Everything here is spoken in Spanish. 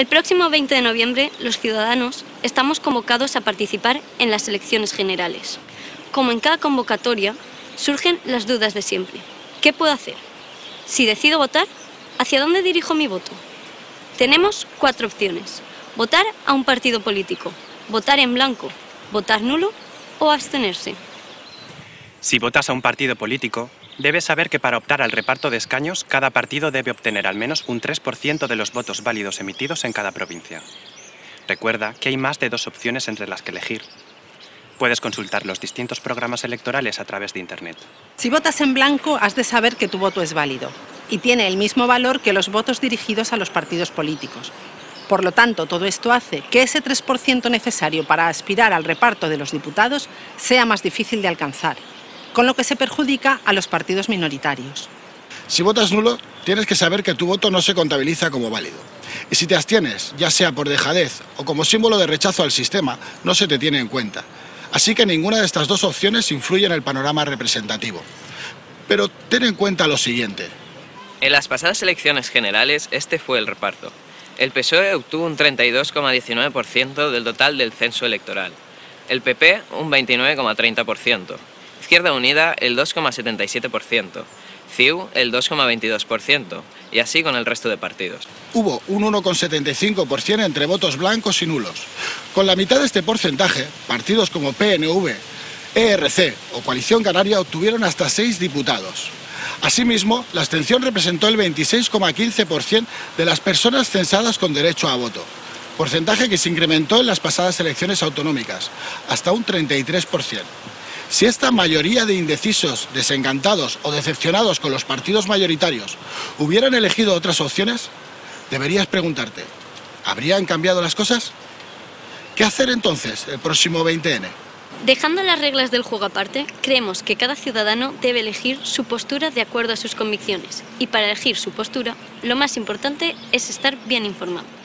El próximo 20 de noviembre, los ciudadanos estamos convocados a participar en las elecciones generales. Como en cada convocatoria, surgen las dudas de siempre. ¿Qué puedo hacer? Si decido votar, ¿hacia dónde dirijo mi voto? Tenemos cuatro opciones. Votar a un partido político, votar en blanco, votar nulo o abstenerse. Si votas a un partido político, debes saber que para optar al reparto de escaños, cada partido debe obtener al menos un 3% de los votos válidos emitidos en cada provincia. Recuerda que hay más de dos opciones entre las que elegir. Puedes consultar los distintos programas electorales a través de Internet. Si votas en blanco, has de saber que tu voto es válido y tiene el mismo valor que los votos dirigidos a los partidos políticos. Por lo tanto, todo esto hace que ese 3% necesario para aspirar al reparto de los diputados sea más difícil de alcanzar con lo que se perjudica a los partidos minoritarios. Si votas nulo, tienes que saber que tu voto no se contabiliza como válido. Y si te abstienes, ya sea por dejadez o como símbolo de rechazo al sistema, no se te tiene en cuenta. Así que ninguna de estas dos opciones influye en el panorama representativo. Pero ten en cuenta lo siguiente. En las pasadas elecciones generales, este fue el reparto. El PSOE obtuvo un 32,19% del total del censo electoral. El PP un 29,30%. Izquierda Unida el 2,77%, CIU el 2,22% y así con el resto de partidos. Hubo un 1,75% entre votos blancos y nulos. Con la mitad de este porcentaje, partidos como PNV, ERC o Coalición Canaria obtuvieron hasta seis diputados. Asimismo, la abstención representó el 26,15% de las personas censadas con derecho a voto, porcentaje que se incrementó en las pasadas elecciones autonómicas, hasta un 33%. Si esta mayoría de indecisos, desencantados o decepcionados con los partidos mayoritarios hubieran elegido otras opciones, deberías preguntarte, ¿habrían cambiado las cosas? ¿Qué hacer entonces el próximo 20N? Dejando las reglas del juego aparte, creemos que cada ciudadano debe elegir su postura de acuerdo a sus convicciones. Y para elegir su postura, lo más importante es estar bien informado.